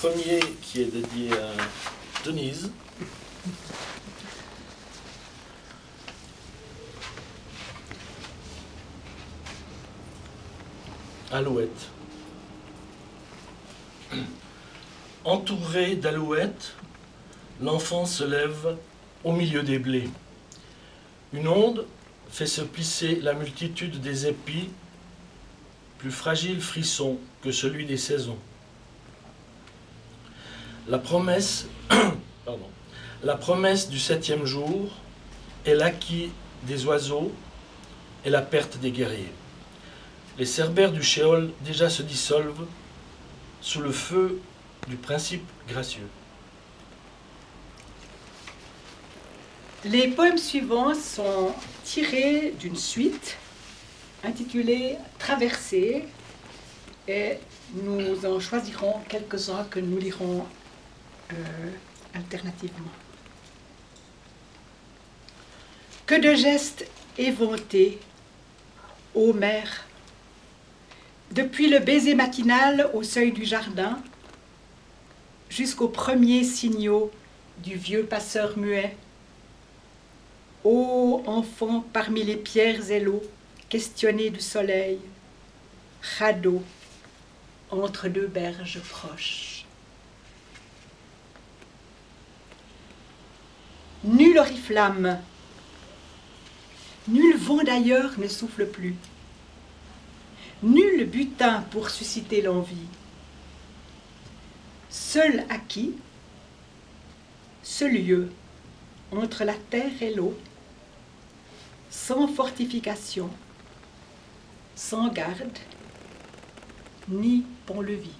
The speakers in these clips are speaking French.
premier qui est dédié à Denise. Alouette. Entouré d'alouettes, l'enfant se lève au milieu des blés. Une onde fait se plisser la multitude des épis, plus fragile frisson que celui des saisons. La promesse, pardon, la promesse du septième jour est l'acquis des oiseaux et la perte des guerriers. Les cerbères du Shéol déjà se dissolvent sous le feu du principe gracieux. Les poèmes suivants sont tirés d'une suite intitulée Traversée et nous en choisirons quelques-uns que nous lirons euh, alternativement. Que de gestes éventés, ô mère, depuis le baiser matinal au seuil du jardin, jusqu'aux premiers signaux du vieux passeur muet. Ô enfant parmi les pierres et l'eau, questionné du soleil, radeau entre deux berges proches. Nul oriflamme, nul vent d'ailleurs ne souffle plus nul butin pour susciter l'envie. Seul acquis, ce lieu entre la terre et l'eau, sans fortification, sans garde, ni pont-levis.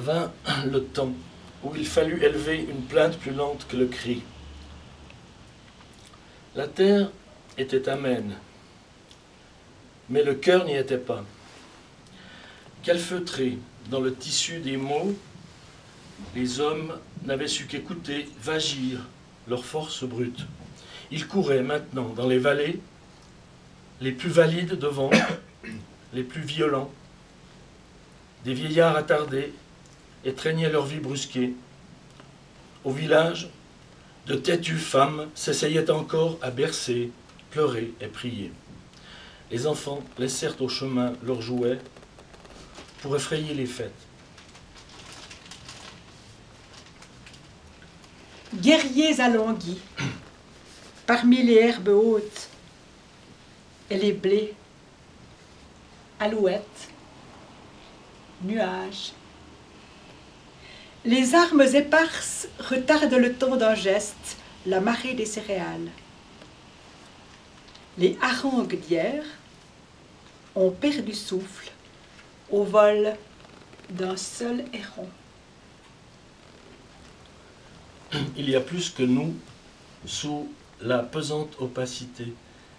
Vint le temps où il fallut élever une plainte plus lente que le cri. La terre était amène, mais le cœur n'y était pas. Calfeutrés dans le tissu des mots, les hommes n'avaient su qu'écouter, vagir leur force brute. Ils couraient maintenant dans les vallées, les plus valides devant, les plus violents. Des vieillards attardés étreignaient leur vie brusquée. Au village, de têtues femmes s'essayaient encore à bercer, pleurer et prier. Les enfants laissèrent au chemin leurs jouets pour effrayer les fêtes. Guerriers alanguis, parmi les herbes hautes et les blés, alouettes, nuages, les armes éparses retardent le temps d'un geste, la marée des céréales. Les harangues d'hier ont perdu souffle au vol d'un seul héron. Il y a plus que nous, sous la pesante opacité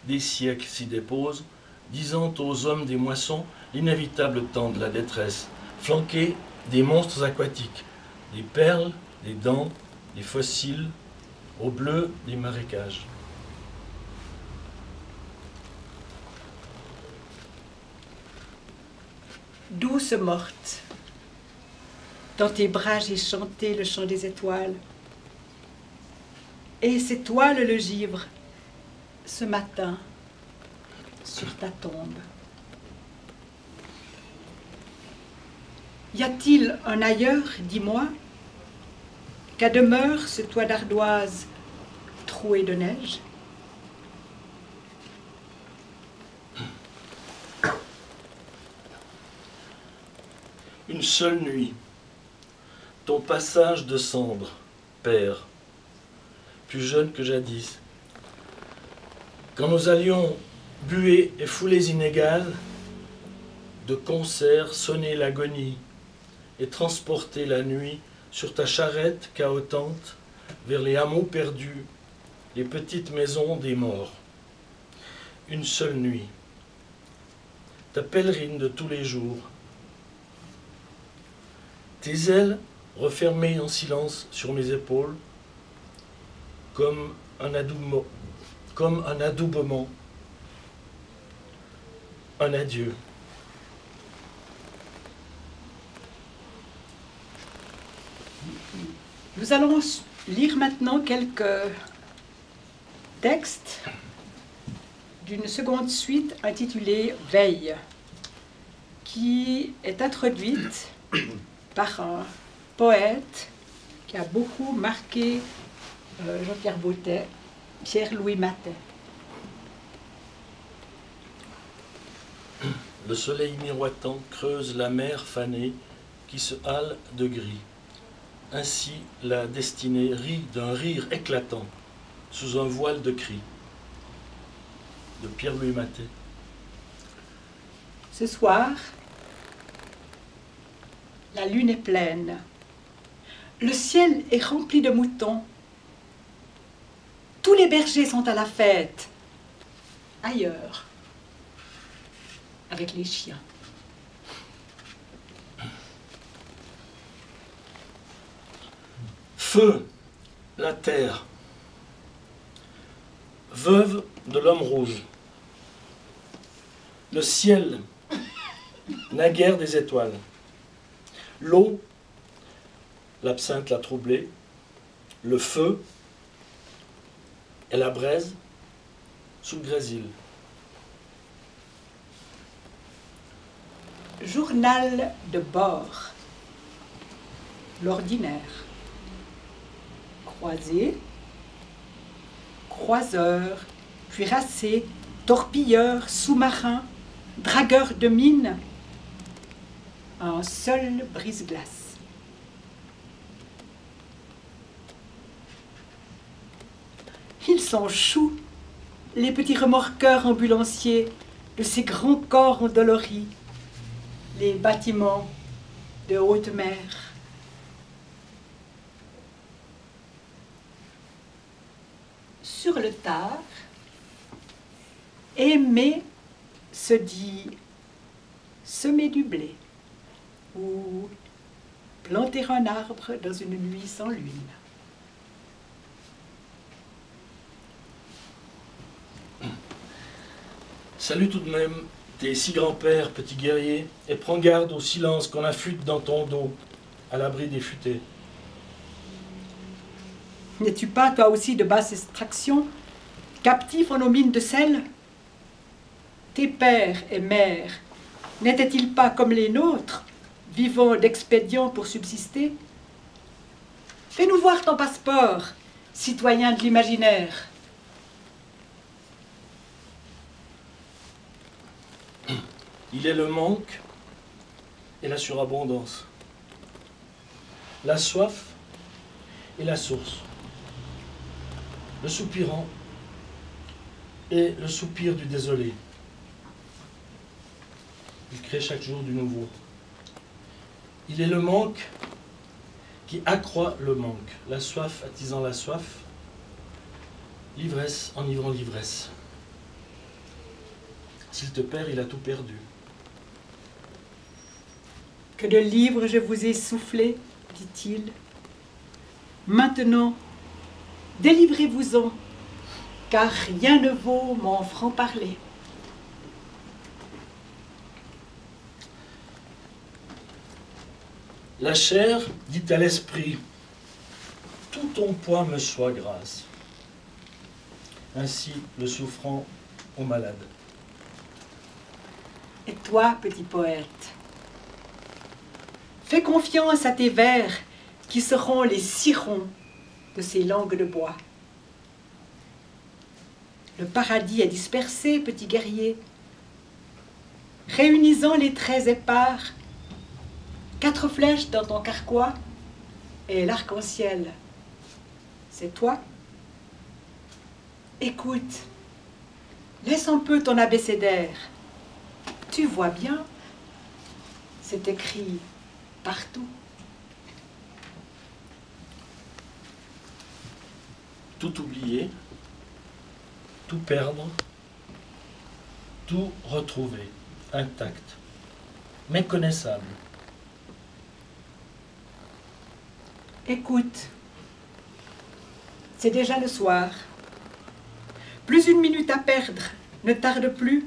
des siècles s'y déposent, disant aux hommes des moissons l'inévitable temps de la détresse, flanqués des monstres aquatiques, des perles, des dents, des fossiles, au bleu des marécages. Douce morte, dans tes bras j'ai chanté le chant des étoiles. Et c'est toi le givre, ce matin, sur ta tombe. Y a-t-il un ailleurs, dis-moi, qu'à demeure ce toit d'ardoise troué de neige? Une seule nuit, ton passage de cendre, Père, plus jeune que jadis, quand nous allions buer et fouler inégales, de concert sonner l'agonie, et transporter la nuit sur ta charrette chaotante vers les hameaux perdus, les petites maisons des morts. Une seule nuit, ta pèlerine de tous les jours, tes ailes refermées en silence sur mes épaules, comme un comme un adoubement, un adieu. Nous allons lire maintenant quelques textes d'une seconde suite intitulée Veille, qui est introduite par un poète qui a beaucoup marqué euh, Jean-Pierre Bautet, Pierre-Louis Matet. Le soleil miroitant creuse la mer fanée qui se hale de gris. Ainsi la destinée rit d'un rire éclatant sous un voile de cris. De Pierre-Louis Maté. Ce soir, la lune est pleine. Le ciel est rempli de moutons. Tous les bergers sont à la fête. Ailleurs, avec les chiens. Feu, la terre, veuve de l'homme rouge. Le ciel, naguère des étoiles. L'eau, l'absinthe l'a troublée. Le feu et la braise sous le grésil. Journal de bord. L'ordinaire. Croisé, croiseur, cuirassé, torpilleur, sous-marin, dragueur de mine, un seul brise-glace. Ils sont choux, les petits remorqueurs ambulanciers de ces grands corps endoloris, les bâtiments de haute mer. Sur le tard, aimer se dit semer du blé ou planter un arbre dans une nuit sans lune. Salut tout de même tes six grands-pères, petit guerrier, et prends garde au silence qu'on affûte dans ton dos, à l'abri des futaies. N'es-tu pas, toi aussi, de basse extraction, captif en nos mines de sel? Tes pères et mères n'étaient-ils pas comme les nôtres, vivant d'expédients pour subsister? Fais-nous voir ton passeport, citoyen de l'imaginaire. Il est le manque et la surabondance, la soif et la source, le soupirant et le soupir du désolé. Il crée chaque jour du nouveau. Il est le manque qui accroît le manque, la soif attisant la soif, l'ivresse enivrant l'ivresse. S'il te perd, il a tout perdu. Que de livres je vous ai soufflé, dit-il. Maintenant, délivrez-vous-en, car rien ne vaut mon franc-parler. La chair dit à l'esprit, tout ton poids me soit grâce. Ainsi le souffrant au malade. Et toi, petit poète, fais confiance à tes vers qui seront les sirons de ces langues de bois. Le paradis est dispersé, petit guerrier, réunisant les traits épars, quatre flèches dans ton carquois et l'arc-en-ciel. C'est toi Écoute, laisse un peu ton abécédaire. Tu vois bien, c'est écrit partout. Tout oublier, tout perdre, tout retrouver, intact, méconnaissable. Écoute, c'est déjà le soir. Plus une minute à perdre, ne tarde plus.